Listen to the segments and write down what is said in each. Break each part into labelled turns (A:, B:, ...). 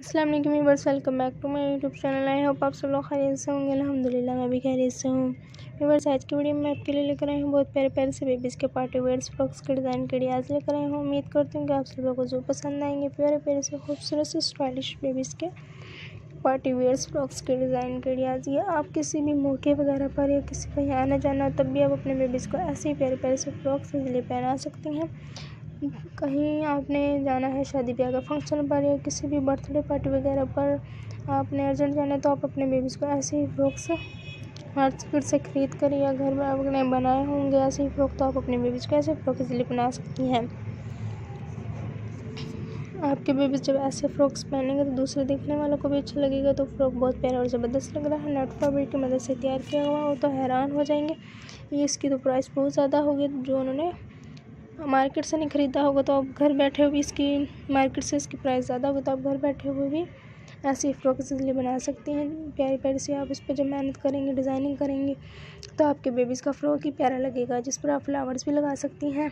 A: अस्सलाम वालेकुम viewers welcome back to my YouTube channel I hope आप सब लोग खैरियत से होंगे। अल्हम्दुलिल्लाह, मैं भी खैरियत से हूँ। व्यूअर्स आज की वीडियो में आपके लिए लेकर आई हूँ बहुत प्यारे प्यारे से बेबीज़ के पार्टी वेयर्स फ्रॉक्स के डिज़ाइन के आज लेकर आई हूँ। उम्मीद करती हूँ कि आप सब लोगों को जो पसंद आएँगे। प्यारे प्यारे से खूबसूरत से स्टाइलिश बेबीज़ के पार्टी वेयर्स फ्रॉक्स के डिज़ाइन के आज। ये आप किसी भी मौके वगैरह पर या किसी का यहाँ आना जाना तब भी आप अपने बेबीज़ को ऐसे ही प्यारे प्यारे से फ्रॉक्स इजली पहना सकती हैं। कहीं आपने जाना है शादी ब्याह का फ़ंक्शन पर या किसी भी बर्थडे पार्टी वगैरह पर, आपने अर्जेंट जाना है तो आप अपने बेबीज़ को ऐसे ही फ्रॉक्स मार्केट से ख़रीद कर या घर में आपने बनाए होंगे ऐसे ही फ्रॉक तो आप अपने बेबीज़ को ऐसे फ्रॉक इसलिए बना सकती हैं। आपके बेबीज़ जब ऐसे फ्रॉक्स पहनेंगे तो दूसरे देखने वालों को भी अच्छा लगेगा तो फ्रॉक बहुत प्यारा और ज़बरदस्त लग रहा है। नेट फैब्रिक की मदद से तैयार किया हुआ हो तो हैरान हो जाएँगे। ये इसकी तो प्राइस बहुत ज़्यादा होगी जो उन्होंने मार्केट से नहीं ख़रीदा होगा तो आप घर बैठे हुए इसकी, मार्केट से इसकी प्राइस ज़्यादा होगी तो आप घर बैठे हुए भी ऐसी फ्रॉक इसलिए बना सकती हैं। प्यारी प्यारी से आप इस पर जब मेहनत करेंगे डिज़ाइनिंग करेंगे तो आपके बेबीज़ का फ्रॉक ही प्यारा लगेगा। जिस पर आप फ्लावर्स भी लगा सकती हैं।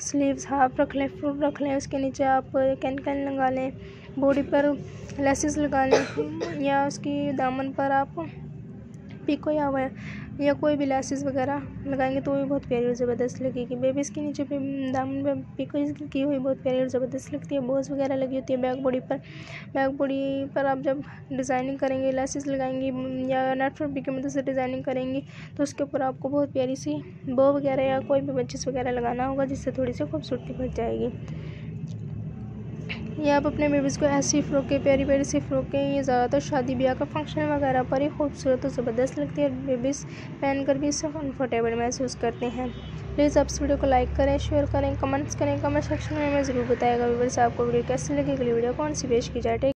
A: स्लीव्स हाफ़ रख लें फ्रूट रख लें, उसके नीचे आप कैन कैन लगा लें बॉडी पर लेसेस लगा लें, या उसकी दामन पर आप पिको या या कोई भी लेसेस वगैरह लगाएँगे तो वो भी बहुत प्यारी और ज़बरदस्त लगेगी। बेबीज़ के नीचे पे दामन में पिको की हुई बहुत प्यारी और ज़बरदस्त लगती है। बोज वगैरह लगी होती है बैक बॉडी पर। बैक बॉडी पर आप जब डिज़ाइनिंग करेंगे लेसेस लगाएँगी, या नेट फैब्रिक की मदद से डिज़ाइनिंग करेंगी तो उसके ऊपर आपको बहुत प्यारी सी बो वगैरह या कोई भी बच्चेस वगैरह लगाना होगा, जिससे थोड़ी सी खूबसूरती बढ़ जाएगी। ये आप अपने बेबीज़ को ऐसी फ्रोकें प्यारी प्यारी सी फ्रोकें ये ज़्यादातर शादी ब्याह का फ़ंक्शन वगैरह पर ही खूबसूरत और ज़बरदस्त लगती है बेबीज़ पहन कर भी इसे कम्फर्टेबल महसूस करते हैं। प्लीज़ आप इस वीडियो को लाइक करें शेयर करें कमेंट्स करें कमेंट सेक्शन में हमें ज़रूर बताएगा। व्यूवर्स आपको वीडियो कैसी लगी? अगली वीडियो कौन सी पेश की जाए?